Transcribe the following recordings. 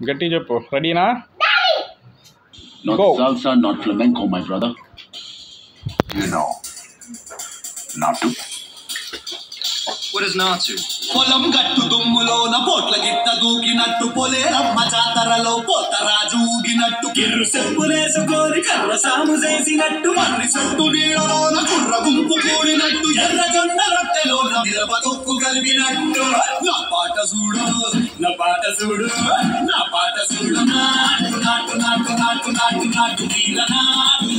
గట్టి చెప్పు రెడీనా Not Go. salsa, not flamenco, my brother. You know, to. What is to? పొలం గట్టు దుమ్ములోన పోట్ల గిట్ట దూకినట్టు పొలేరమ్మ జాతరలో పోతరాజు ఊగినట్టు కిర్రు చెప్పులేసుకొని కర్ర సాము చేసినట్టు మర్రి చెట్టు నీడలోన కుర్ర గుంపు కూడినట్టు ఎర్ర జొన్న రొట్టెలోన మిరప తొక్కు కలిపినట్టు నా పాట చూడు నా పాట చూడు నా పాట చూడు నాటు నాటు నాటు నాటు నాటు నాటు నీల నాటు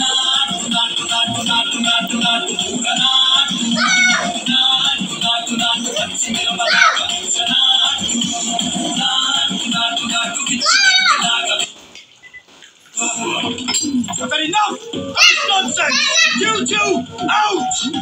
నాటు నాటు నాటు నాటు నాటు నాటు పూల నాటు నాటు నాటు నాటు పచ్చి మిరపలాగ పూస నాటు నాటు నాటు నాటు పిచ్చి మిరపలాగ I've had enough of this nonsense! You two, out!